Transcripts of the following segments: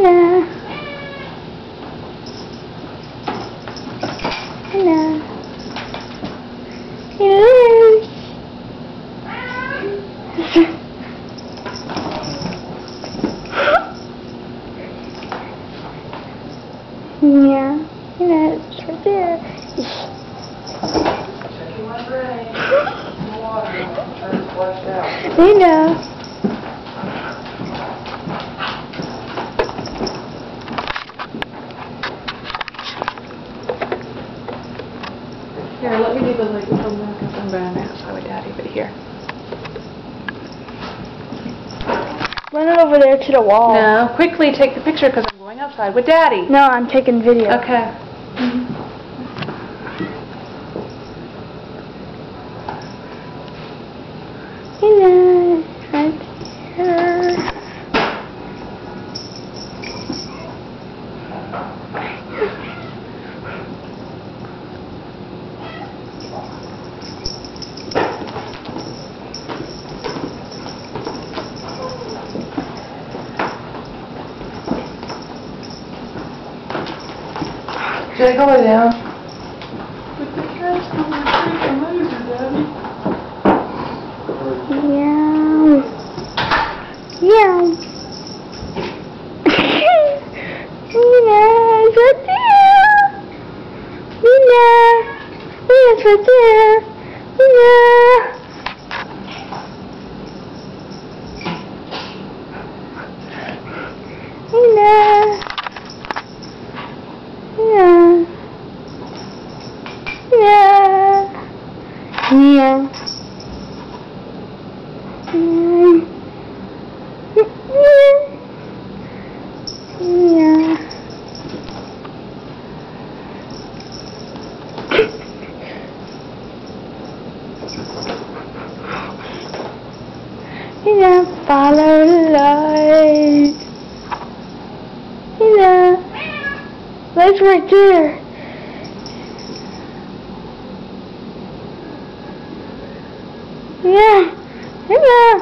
Hello. Hello. Hello. yeah. Yeah, it's right there. Check brain. Water, flushed out. Hello. Here, let me do the like from back up and down outside with Daddy, but here. Run it over there to the wall. No, quickly take the picture because I'm going outside with Daddy. No, I'm taking video. Okay. Hello. Right here. Jay, go lay down. With the cat's going to freaking laser, Daddy. Meow. Meow. Nina, it's right there. Nina. Nina, it's right there. Nina. Nina. Nina. Nina. Nina. Yeah. Yeah, follow the light. Yeah. Light's right there. Yeah. Mina!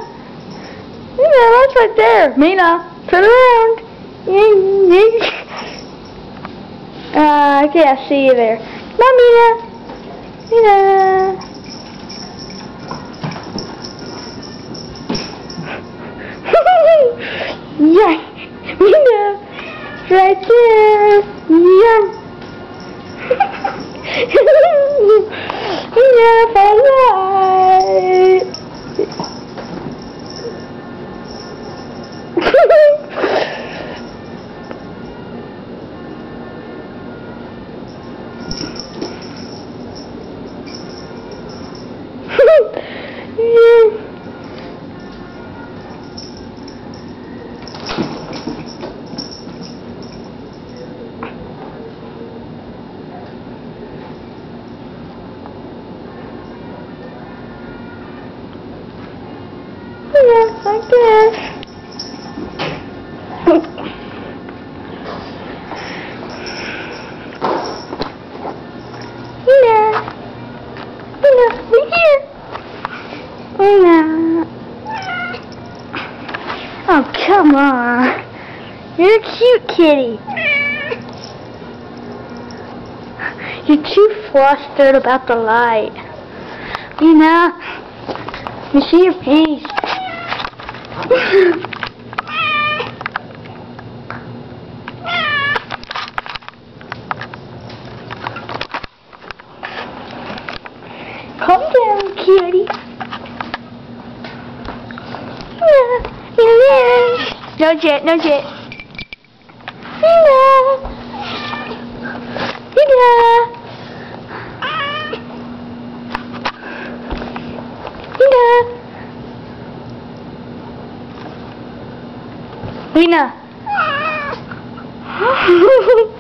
Mina, that's right there. Mina, turn around. Uh, I can't see you there. On, Mina. Mina. Yeah. Mina. Right there. Yeah. Mina, This. Oh, yeah. Yeah, we're here. Oh, come on. You're a cute kitty. You're too flustered about the light. You know? You see your face. Calm down, cutie. No jet, no jet. Yeah. Yeah. Yeah. Lena.